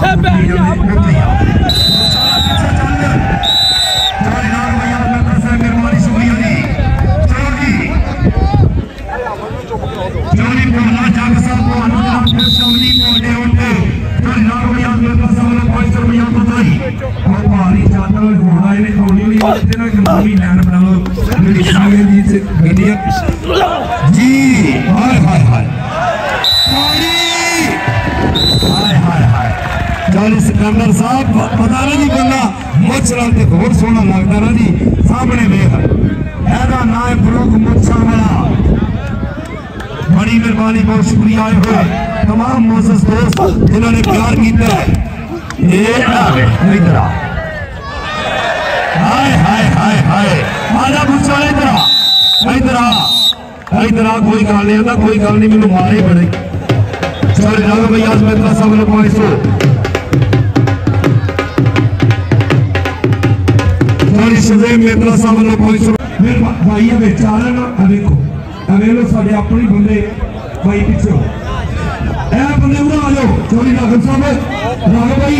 Tap back, yeah, I'm a जी हाय हाय हाय हाय हाय हाय चल सिकंदर साहब पता ना जी बंदा मुछ रंग ते बहुत सोहना लगता ना जी सामने वेख ਇਹਦਾ ਨਾਂ ਹੈ ਫਰੂਕ ਮੁੱਛਾਂ ਵਾਲਾ बड़ी मेहरबानी बहुत शुक्रिया आए हुए तमाम मोजस दोस्त जिन्होंने प्यार किया है कोई गल नहीं ना कोई गल नहीं, मेनू मारे बड़े। चल जाओ भाई, आज मैं सब लोग पाँच सौ। भाई बेचारा अपने बंदे। भाई पिछले है बंदे उड़ा आ जाओ चौधरी राघव साहब राघव भाई।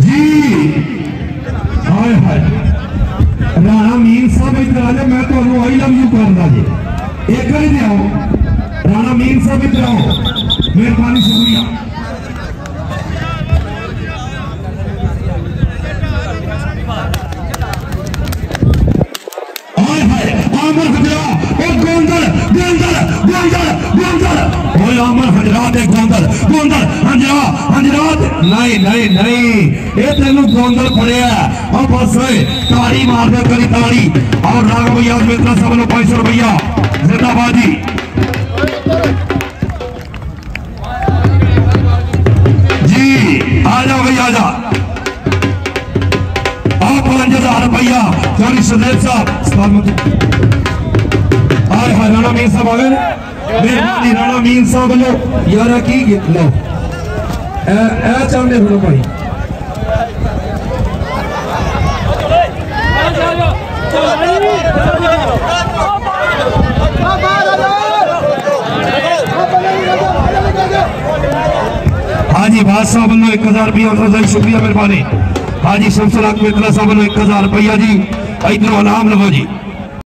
जी। हाय हाय। राणा मीर साहब इधर आ जाओ, मैं तो आई लव यू करना जी एक गली आओ। राणा मीर साहब इधर आओ। मेहरबानी शुक्रिया। ओए आमर हजरा ते गोंदल। गोंदल हजरा हजरा नहीं नहीं नहीं। ये तेनु गोंदल पड़िया और बस ताड़ी मार दे करी ताड़ी और राघव भैया मित्रा सब लोग, पाँच सौ रुपया। जिंदाबाद जी। जी आ जाओ भैया आ जाओ आप पाँच हज़ार रुपया। चौरी सुदेव साहब हाय हाय, राणा, मीर साहब आ गए ए चाहते हो भाई। हाजी, बाद साहब एक हज़ार रुपया उनका शुक्रिया मेहरबानी। हाजी शमसुल हक साहब एक हज़ार रुपया जी। इधर इनाम लवो जी।